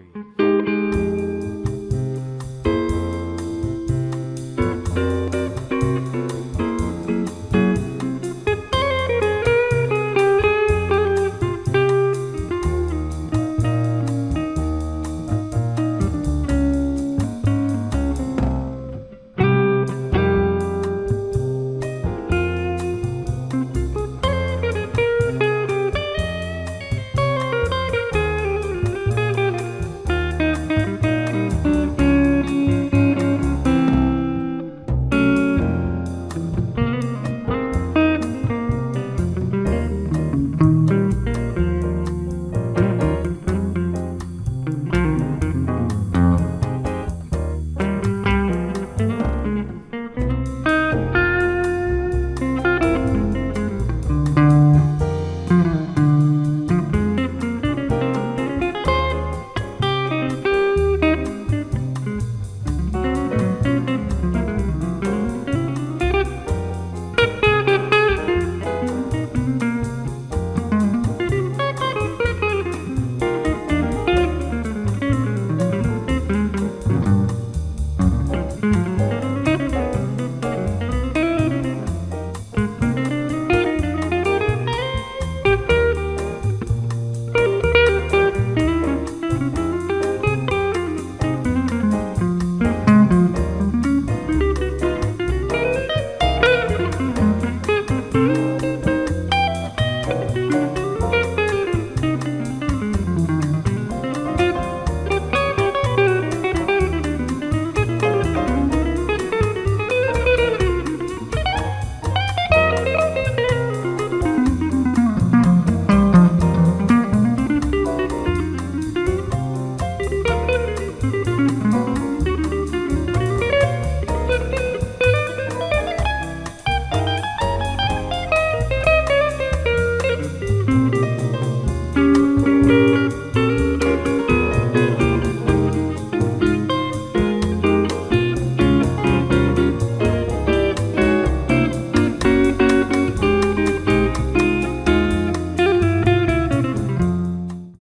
breathe.